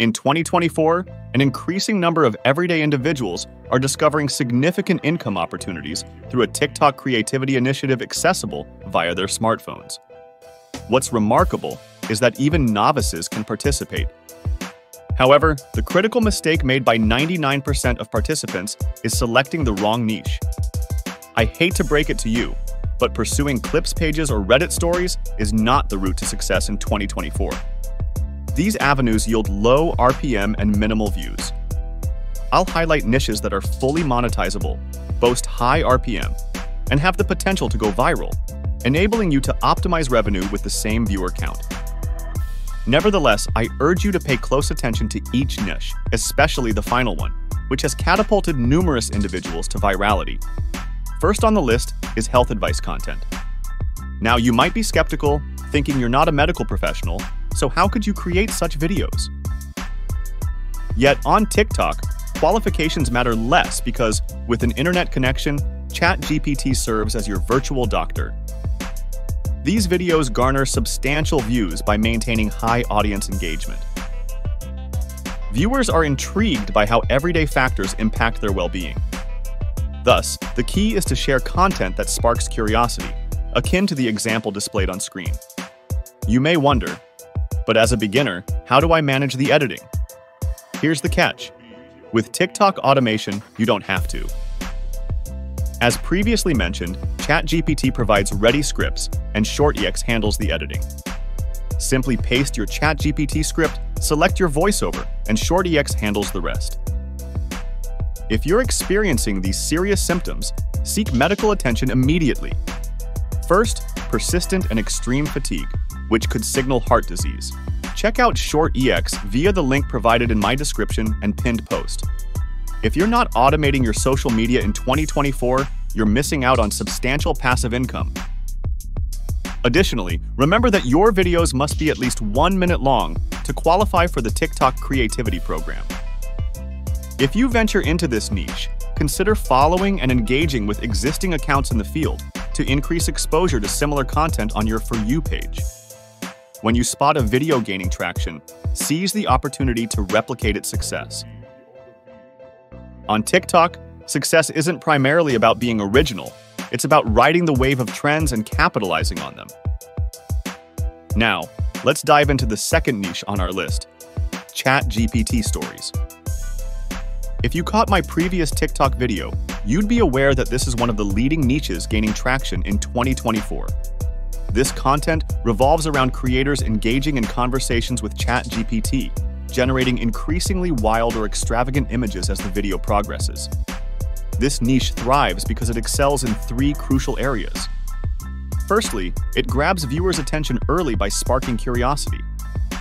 In 2024, an increasing number of everyday individuals are discovering significant income opportunities through a TikTok creativity initiative accessible via their smartphones. What's remarkable is that even novices can participate. However, the critical mistake made by 99% of participants is selecting the wrong niche. I hate to break it to you, but pursuing clips pages or Reddit stories is not the route to success in 2024. These avenues yield low RPM and minimal views. I'll highlight niches that are fully monetizable, boast high RPM, and have the potential to go viral, enabling you to optimize revenue with the same viewer count. Nevertheless, I urge you to pay close attention to each niche, especially the final one, which has catapulted numerous individuals to virality. First on the list is health advice content. Now, you might be skeptical, thinking you're not a medical professional, so how could you create such videos? Yet on TikTok, qualifications matter less because with an internet connection, ChatGPT serves as your virtual doctor. These videos garner substantial views by maintaining high audience engagement. Viewers are intrigued by how everyday factors impact their well-being. Thus, the key is to share content that sparks curiosity, akin to the example displayed on screen. You may wonder, but as a beginner, how do I manage the editing? Here's the catch. With TikTok automation, you don't have to. As previously mentioned, ChatGPT provides ready scripts, and ShortX handles the editing. Simply paste your ChatGPT script, select your voiceover, and ShortX handles the rest. If you're experiencing these serious symptoms, seek medical attention immediately. First, persistent and extreme fatigue which could signal heart disease. Check out ShortX via the link provided in my description and pinned post. If you're not automating your social media in 2024, you're missing out on substantial passive income. Additionally, remember that your videos must be at least one minute long to qualify for the TikTok Creativity Program. If you venture into this niche, consider following and engaging with existing accounts in the field to increase exposure to similar content on your For You page. When you spot a video gaining traction, seize the opportunity to replicate its success. On TikTok, success isn't primarily about being original, it's about riding the wave of trends and capitalizing on them. Now, let's dive into the second niche on our list Chat GPT stories. If you caught my previous TikTok video, you'd be aware that this is one of the leading niches gaining traction in 2024. This content revolves around creators engaging in conversations with ChatGPT, generating increasingly wild or extravagant images as the video progresses. This niche thrives because it excels in three crucial areas. Firstly, it grabs viewers' attention early by sparking curiosity.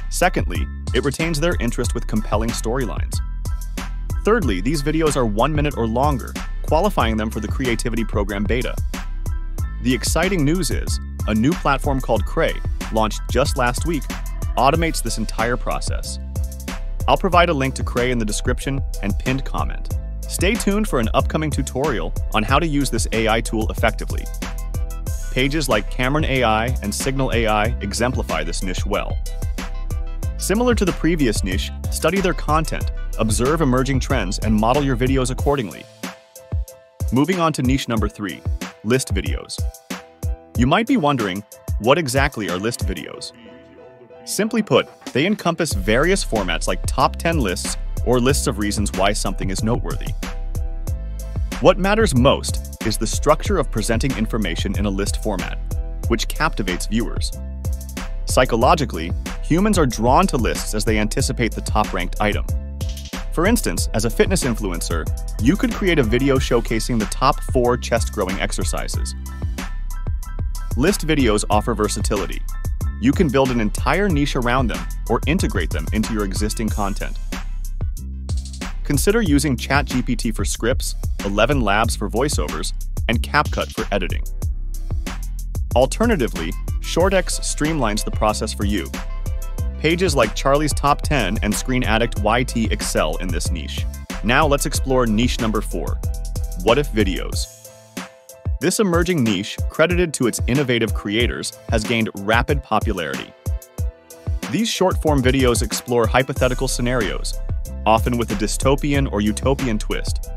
Secondly, it retains their interest with compelling storylines. Thirdly, these videos are one minute or longer, qualifying them for the Creativity Program beta. The exciting news is, a new platform called Cray, launched just last week, automates this entire process. I'll provide a link to Cray in the description and pinned comment. Stay tuned for an upcoming tutorial on how to use this AI tool effectively. Pages like Cameron AI and Signal AI exemplify this niche well. Similar to the previous niche, study their content, observe emerging trends, and model your videos accordingly. Moving on to niche number three, list videos. You might be wondering, what exactly are list videos? Simply put, they encompass various formats like top 10 lists or lists of reasons why something is noteworthy. What matters most is the structure of presenting information in a list format, which captivates viewers. Psychologically, humans are drawn to lists as they anticipate the top-ranked item. For instance, as a fitness influencer, you could create a video showcasing the top four chest-growing exercises, List videos offer versatility. You can build an entire niche around them or integrate them into your existing content. Consider using ChatGPT for scripts, 11 Labs for voiceovers, and CapCut for editing. Alternatively, ShortX streamlines the process for you. Pages like Charlie's Top 10 and Screen Addict YT excel in this niche. Now let's explore niche number 4, What If Videos. This emerging niche, credited to its innovative creators, has gained rapid popularity. These short-form videos explore hypothetical scenarios, often with a dystopian or utopian twist.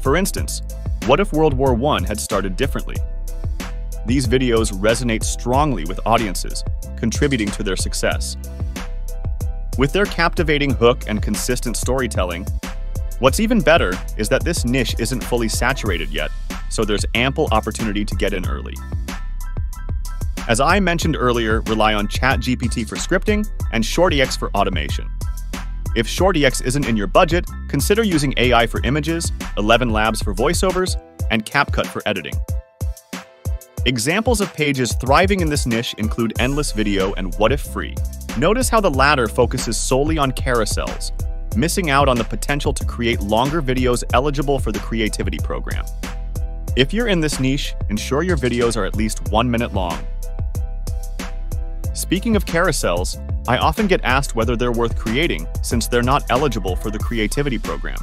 For instance, what if World War I had started differently? These videos resonate strongly with audiences, contributing to their success. With their captivating hook and consistent storytelling, what's even better is that this niche isn't fully saturated yet, so there's ample opportunity to get in early. As I mentioned earlier, rely on ChatGPT for scripting and ShortX for automation. If ShortX isn't in your budget, consider using AI for images, 11 Labs for voiceovers, and CapCut for editing. Examples of pages thriving in this niche include Endless Video and What If Free. Notice how the latter focuses solely on carousels, missing out on the potential to create longer videos eligible for the creativity program. If you're in this niche, ensure your videos are at least one minute long Speaking of carousels, I often get asked whether they're worth creating since they're not eligible for the creativity program.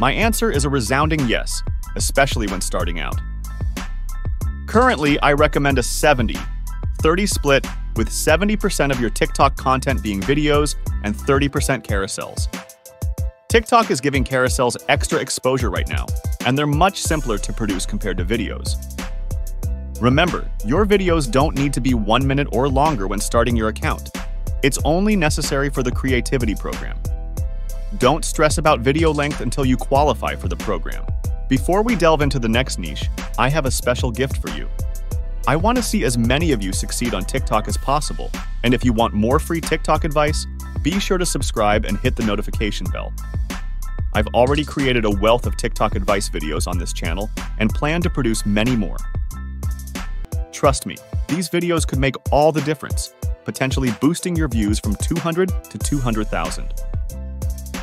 My answer is a resounding yes, especially when starting out. Currently, I recommend a 70 30 split with 70% of your TikTok content being videos and 30% carousels. TikTok is giving carousels extra exposure right now, and they're much simpler to produce compared to videos. Remember, your videos don't need to be one minute or longer when starting your account. It's only necessary for the creativity program. Don't stress about video length until you qualify for the program. Before we delve into the next niche, I have a special gift for you. I want to see as many of you succeed on TikTok as possible, and if you want more free TikTok advice, be sure to subscribe and hit the notification bell. I've already created a wealth of TikTok advice videos on this channel and plan to produce many more. Trust me, these videos could make all the difference, potentially boosting your views from 200 to 200,000.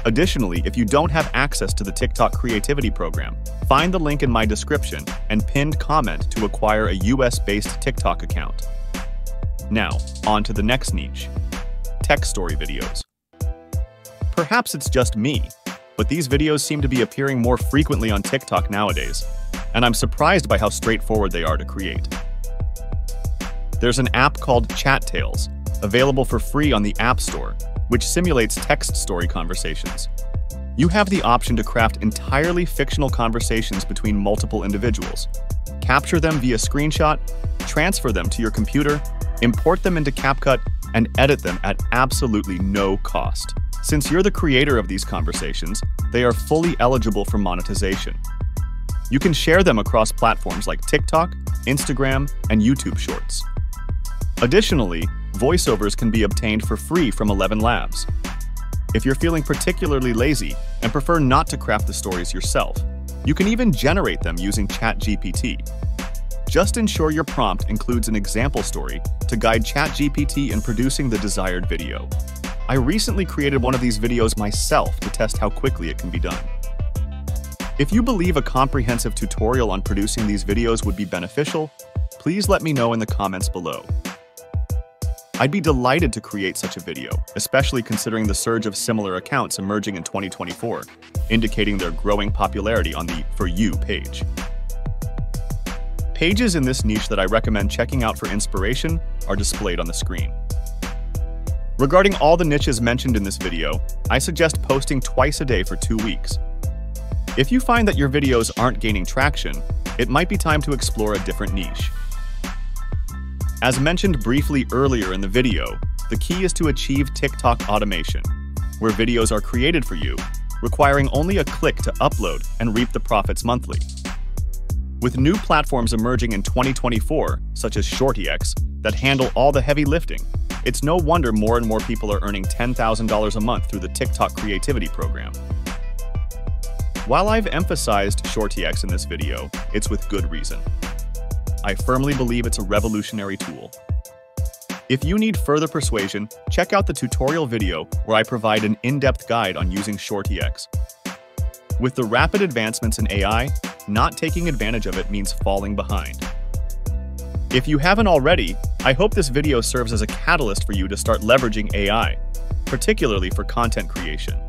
Additionally, if you don't have access to the TikTok Creativity Program, find the link in my description and pinned comment to acquire a US-based TikTok account. Now, on to the next niche, tech story videos. Perhaps it's just me, but these videos seem to be appearing more frequently on TikTok nowadays, and I'm surprised by how straightforward they are to create. There's an app called Chat Tales, available for free on the App Store, which simulates text story conversations. You have the option to craft entirely fictional conversations between multiple individuals, capture them via screenshot, transfer them to your computer, import them into CapCut, and edit them at absolutely no cost. Since you're the creator of these conversations, they are fully eligible for monetization. You can share them across platforms like TikTok, Instagram, and YouTube Shorts. Additionally, voiceovers can be obtained for free from 11 Labs. If you're feeling particularly lazy and prefer not to craft the stories yourself, you can even generate them using ChatGPT. Just ensure your prompt includes an example story to guide ChatGPT in producing the desired video. I recently created one of these videos myself to test how quickly it can be done. If you believe a comprehensive tutorial on producing these videos would be beneficial, please let me know in the comments below. I'd be delighted to create such a video, especially considering the surge of similar accounts emerging in 2024, indicating their growing popularity on the For You page. Pages in this niche that I recommend checking out for inspiration are displayed on the screen. Regarding all the niches mentioned in this video, I suggest posting twice a day for two weeks. If you find that your videos aren't gaining traction, it might be time to explore a different niche. As mentioned briefly earlier in the video, the key is to achieve TikTok automation, where videos are created for you, requiring only a click to upload and reap the profits monthly. With new platforms emerging in 2024, such as ShortX, that handle all the heavy lifting, it's no wonder more and more people are earning $10,000 a month through the TikTok Creativity Program. While I've emphasized ShortX in this video, it's with good reason. I firmly believe it's a revolutionary tool. If you need further persuasion, check out the tutorial video where I provide an in-depth guide on using ShortX. With the rapid advancements in AI, not taking advantage of it means falling behind. If you haven't already, I hope this video serves as a catalyst for you to start leveraging AI, particularly for content creation.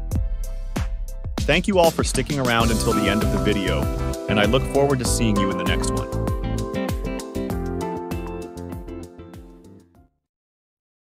Thank you all for sticking around until the end of the video, and I look forward to seeing you in the next one.